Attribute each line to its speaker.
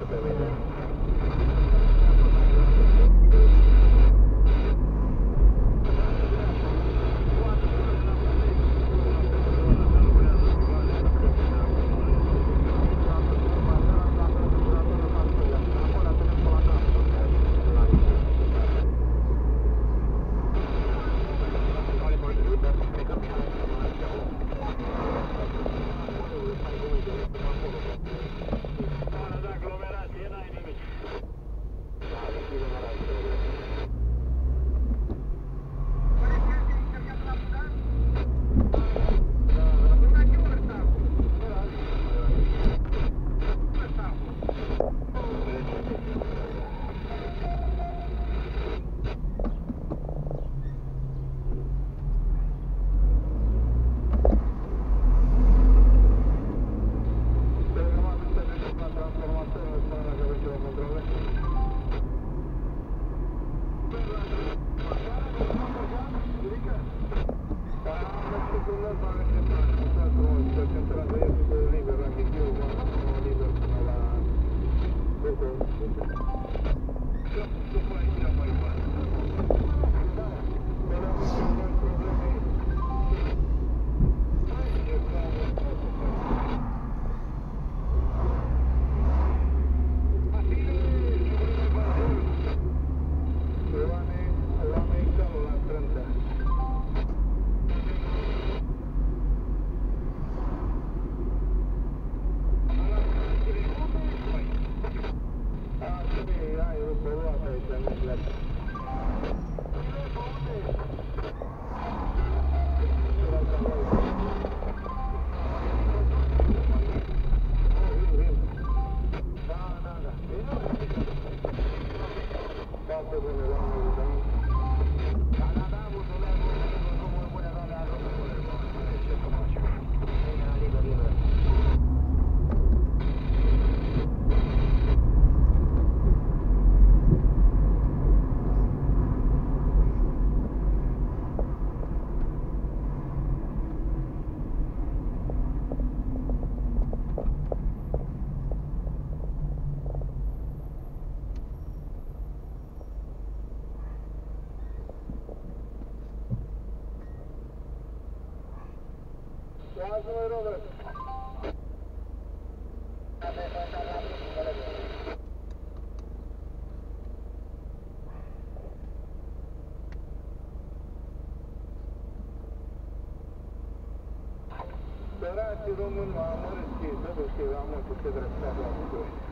Speaker 1: Russia, baby. Thank you. la plata. Săraci români mă amărâți, trebuie să am să se dreptate la București.